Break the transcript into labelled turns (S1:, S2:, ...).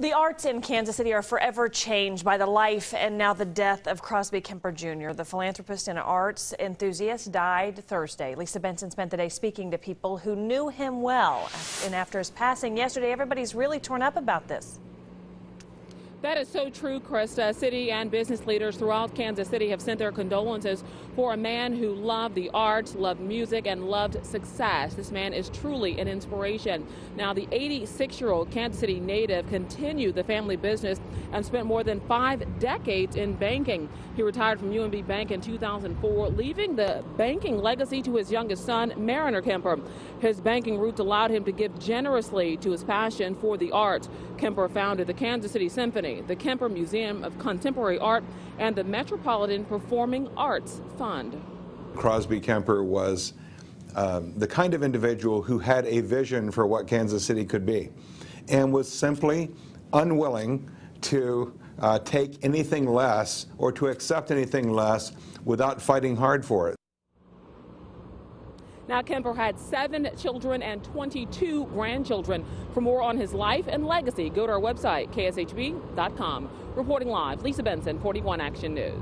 S1: The arts in Kansas City are forever changed by the life and now the death of Crosby Kemper Jr., the philanthropist and arts enthusiast, died Thursday. Lisa Benson spent the day speaking to people who knew him well. And after his passing yesterday, everybody's really torn up about this.
S2: That is so true, Krista. City and business leaders throughout Kansas City have sent their condolences for a man who loved the arts, loved music, and loved success. This man is truly an inspiration. Now, the 86 year old Kansas City native continued the family business and spent more than five decades in banking. He retired from UMB Bank in 2004, leaving the banking legacy to his youngest son, Mariner Kemper. His banking roots allowed him to give generously to his passion for the arts. Kemper founded the Kansas City Symphony the Kemper Museum of Contemporary Art, and the Metropolitan Performing Arts Fund.
S3: Crosby Kemper was um, the kind of individual who had a vision for what Kansas City could be and was simply unwilling to uh, take anything less or to accept anything less without fighting hard for it.
S2: Now, Kemper had seven children and 22 grandchildren. For more on his life and legacy, go to our website, kshb.com. Reporting live, Lisa Benson, 41 Action News.